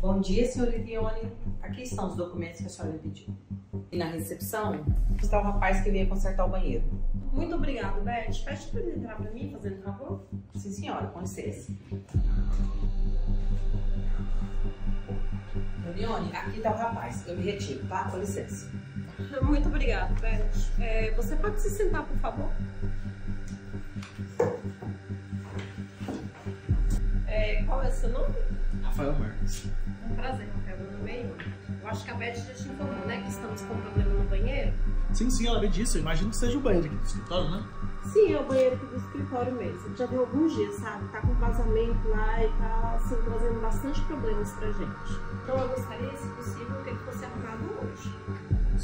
Bom dia, senhor Livione. Aqui estão os documentos que a senhora pediu. E na recepção está o rapaz que veio consertar o banheiro. Muito obrigada, Beth. Pede para ele entrar para mim, fazendo favor. Sim, senhora, com licença. Livione, aqui está o rapaz. Eu me retiro, tá? Com licença. Muito obrigada, Beth. É, você pode se sentar, por favor? É, é seu nome? Rafael Marques. Um prazer, Rafael. Meu nome é Ione. Eu acho que a Beth já te informou, né? Que estamos com um problema no banheiro. Sim, sim, ela me disse. Eu imagino que seja o banheiro aqui do escritório, né? Sim, é o banheiro aqui do escritório mesmo. Já tem alguns dias, sabe? Tá com vazamento lá e tá, assim, trazendo bastante problemas pra gente. Então eu gostaria, se possível, que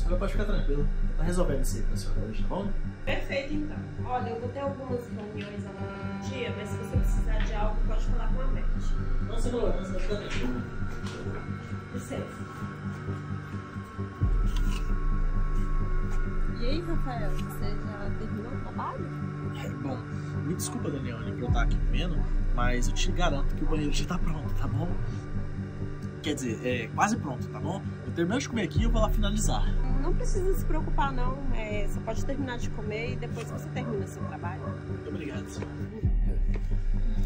senhora pode ficar tranquila. Tá resolvendo isso aí pra senhora hoje, tá bom? Perfeito, então. Olha, eu vou ter algumas reuniões ao longo do dia, mas se você precisar de algo, pode falar com a Beth. Não, sem problema, você pode ficar tranquila. Licença. E aí, Rafael, você já terminou o trabalho? É, bom, me desculpa, Daniela, por eu estar aqui comendo, mas eu te garanto que o banheiro já tá pronto, tá bom? Quer dizer, é quase pronto, tá bom? Eu termino de comer aqui e eu vou lá finalizar. Não precisa se preocupar, não. É, você pode terminar de comer e depois você termina seu trabalho. Muito obrigado, senhora.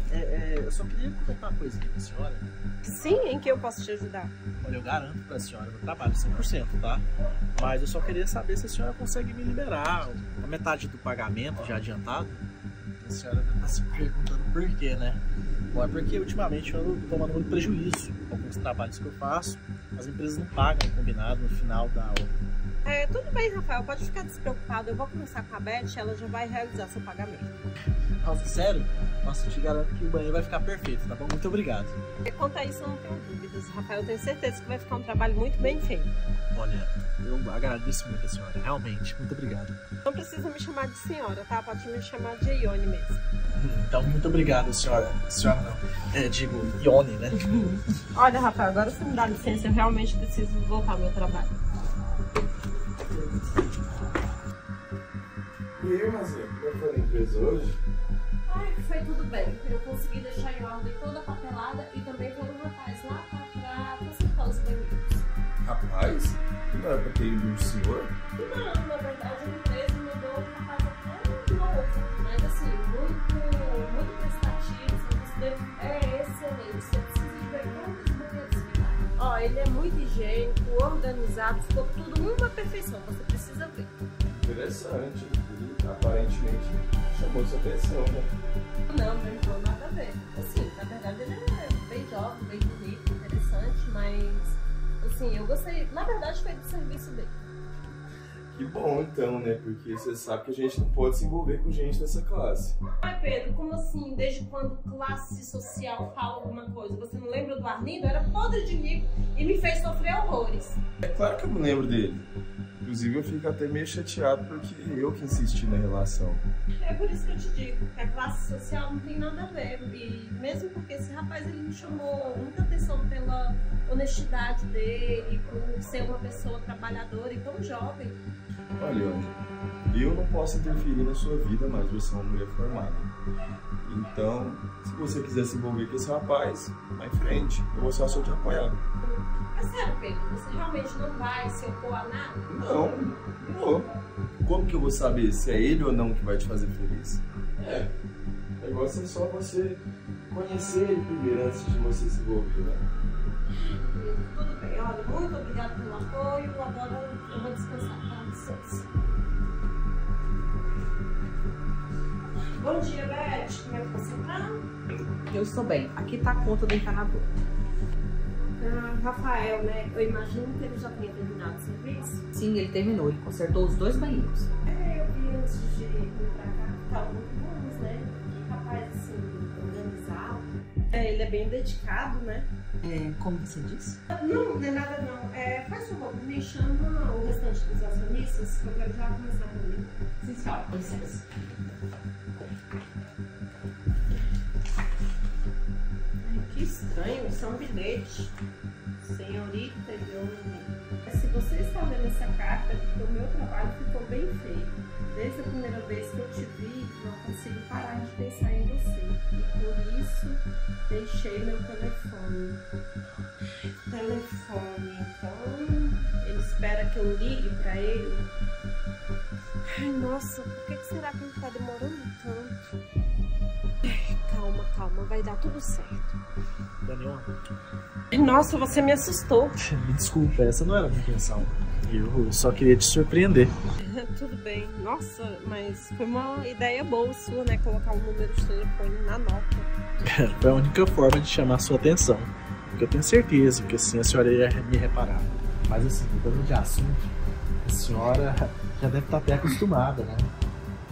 É, é, eu só queria contar uma coisinha pra senhora. Sim, em que eu posso te ajudar? Olha, eu garanto pra senhora, eu trabalho 100%, tá? Mas eu só queria saber se a senhora consegue me liberar a metade do pagamento já adiantado. A senhora deve estar se perguntando por quê, né? Bom, é porque ultimamente eu ando tomando muito prejuízo com alguns trabalhos que eu faço. As empresas não pagam combinado no final da. É, tudo bem, Rafael, pode ficar despreocupado. Eu vou conversar com a Beth, ela já vai realizar seu pagamento. Nossa, sério? Nossa, eu te garanto que o banheiro vai ficar perfeito, tá bom? Muito obrigado. E quanto a isso, eu não tenho dúvidas. Rafael, eu tenho certeza que vai ficar um trabalho muito bem feito. Olha, eu agradeço muito a senhora, realmente. Muito obrigado. Não precisa me chamar de senhora, tá? Pode me chamar de Ione mesmo. Então, muito obrigado, senhora. Senhora não. É, digo, Ione, né? Olha, Rafael, agora você me dá licença, eu realmente preciso voltar ao meu trabalho. E aí, Marcelo, como foi na empresa hoje? Ai, foi tudo bem. Eu consegui deixar em ordem toda a papelada e também todo o rapaz lá pra consertar os banheiros. Rapaz, não era pra ter ido um senhor? Não, na verdade a empresa mandou um rapaz até novo, mas assim, muito, muito prestativo, serviço dele é excelente. Você precisa de ver como os banheiros ficaram. Ó, ele é muito higiênico, organizado, ficou tudo uma perfeição, você precisa ver. Interessante. Aparentemente chamou sua atenção, né? Não, não entrou nada a ver. Assim, na verdade ele é bem jovem, bem bonito, interessante, mas assim, eu gostei. Na verdade foi do serviço dele. Que bom então, né? Porque você sabe que a gente não pode se envolver com gente dessa classe. Ai, Pedro, como assim? Desde quando classe social fala alguma coisa? Você não lembra do Arlindo? Era podre de rico e me fez sofrer horrores. É claro que eu me lembro dele. Inclusive eu fico até meio chateado porque eu que insisti na relação. É por isso que eu te digo que a classe social não tem nada a ver. E mesmo porque esse rapaz ele me chamou muita atenção pela honestidade dele, por ser uma pessoa trabalhadora e tão jovem. Olha, eu não posso interferir na sua vida, mas você é uma mulher formada. Então, se você quiser se envolver com esse rapaz, vai em frente. Eu vou só só te apoiar. É sério, Pedro, você realmente não vai se opor a nada? Não, não vou. Como que eu vou saber se é ele ou não que vai te fazer feliz? É, o negócio é só você conhecer ele primeiro antes de você se envolver, né? Tudo bem, olha, muito obrigada pelo apoio. Agora eu vou descansar, tá? Licença. Bom dia, Beth. Como é que você tá? Eu estou bem. Aqui está a conta do encanador. Ah, Rafael, né? Eu imagino que ele já tenha terminado o serviço. Sim, ele terminou. Ele consertou os dois banheiros. É, eu vi antes de vir pra cá que estavam muito bons, bem dedicado, né? É, como você disse? Não, não é nada não. É, faz favor, me chama o restante dos acionistas, que eu quero já começar a reunião. Sim, senhora. Com licença. Ai, que estranho, isso é um bilhete. Senhorita Ione, se você está vendo essa carta, porque o meu trabalho ficou bem feito. Desde a primeira vez que eu te vi, não consigo parar de pensar em você. E por isso, deixei meu telefone. Telefone, então ele espera que eu ligue para ele. Ai, nossa, por que, que será que ele tá demorando tanto? Vai dar tudo certo. Daniel, Nossa, você me assustou. me desculpa, essa não era a minha intenção. Eu só queria te surpreender. Tudo bem. Nossa, mas foi uma ideia boa sua, né? Colocar um número de telefone na nota. Foi a única forma de chamar a sua atenção. Porque eu tenho certeza que assim a senhora ia me reparar. Mas assim, mudando de assunto, a senhora já deve estar até acostumada, né?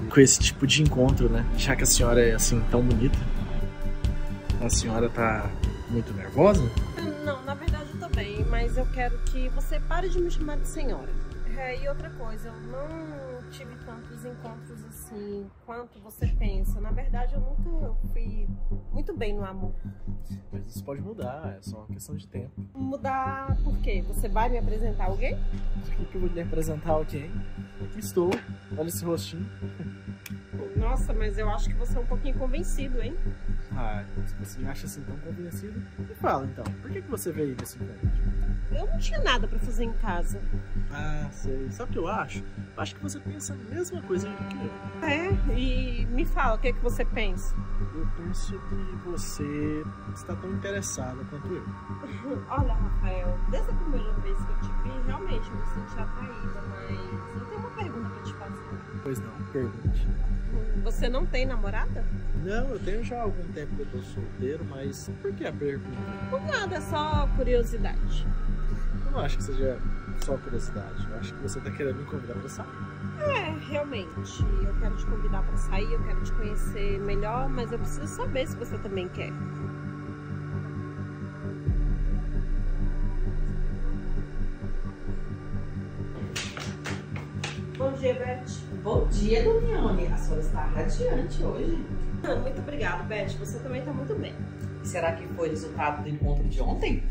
Com esse tipo de encontro, né? Já que a senhora é assim tão bonita. A senhora tá muito nervosa? Não, na verdade eu tô bem, mas eu quero que você pare de me chamar de senhora. É, e outra coisa, eu não tive tantos encontros assim quanto você pensa. Na verdade, eu nunca fui muito bem no amor. Mas isso pode mudar, é só uma questão de tempo. Mudar por quê? Você vai me apresentar alguém? Por que, que eu vou lhe apresentar alguém? Aqui estou, olha esse rostinho. Nossa, mas eu acho que você é um pouquinho convencido, hein? Ah, se você me acha assim tão convencido, me fala então, por que, que você veio nesse encontro? Eu não tinha nada pra fazer em casa. Ah, sei. Sabe o que eu acho? Eu acho que você pensa a mesma coisa que eu. É, e me fala, o que, é que você pensa? Eu penso que você está tão interessada quanto eu. Olha, Rafael, desde a primeira vez que eu te vi, realmente eu me senti atraída, mas Pois não, pergunte. Você não tem namorada? Não, eu tenho já algum tempo que eu tô solteiro, mas por que a pergunta? Por nada, é só curiosidade. Eu não acho que seja só curiosidade. Eu acho que você tá querendo me convidar pra sair. É, realmente. Eu quero te convidar pra sair, eu quero te conhecer melhor, mas eu preciso saber se você também quer. Bom dia, Beth. Bom dia, Doniane. A senhora está radiante hoje. Muito obrigada, Beth. Você também tá muito bem. Será que foi resultado do encontro de ontem?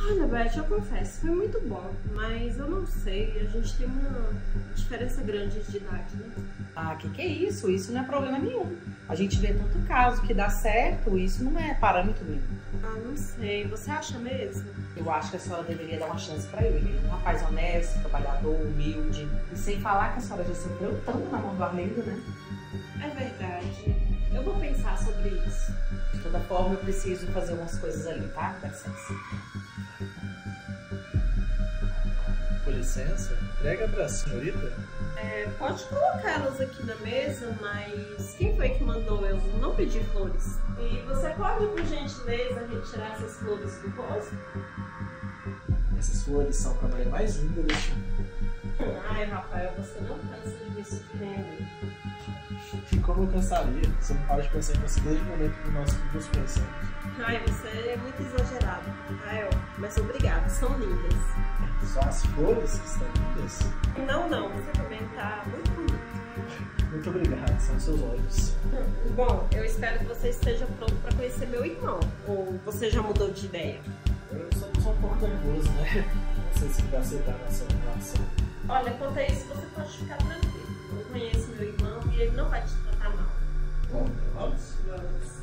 Olha, Beth, eu confesso, foi muito bom, mas eu não sei, a gente tem uma diferença grande de idade, né? Ah, que que é isso? Isso não é problema nenhum. A gente vê tanto caso que dá certo, isso não é parâmetro nenhum. Ah, não sei. Você acha mesmo? Eu acho que a senhora deveria dar uma chance pra ele. Ele é um rapaz honesto, trabalhador, humilde. E sem falar que a senhora já sofreu tanto na mão do Arlindo, né? É verdade. Eu vou pensar sobre isso. De toda forma, eu preciso fazer umas coisas ali, tá? Dá licença. Com licença, entrega pra senhorita. É, pode colocá-las aqui na mesa, mas quem foi que mandou eu não pedir flores? E você pode, por gentileza, retirar essas flores do rosto? Essas flores são pra mulher mais linda deste mundo. Ai, Rafael, você não cansa de me surpreender. E como eu cansaria? Você não para de pensar em você desde o momento que nós nos conhecemos. Ai, você é muito exagerado, Rafael. Mas obrigada, são lindas. Só as flores que estão lindas. Não, não, você também tá muito bonito. Muito obrigado, são seus olhos. Bom, eu espero que você esteja pronto para conhecer meu irmão. Ou você já mudou de ideia? Eu só sou um pouco nervoso, né? Não sei se vai aceitar a nossa relação. Olha, quanto a isso, você pode ficar tranquilo. Eu conheço meu irmão e ele não vai te tratar mal. Bom, vamos. Vamos.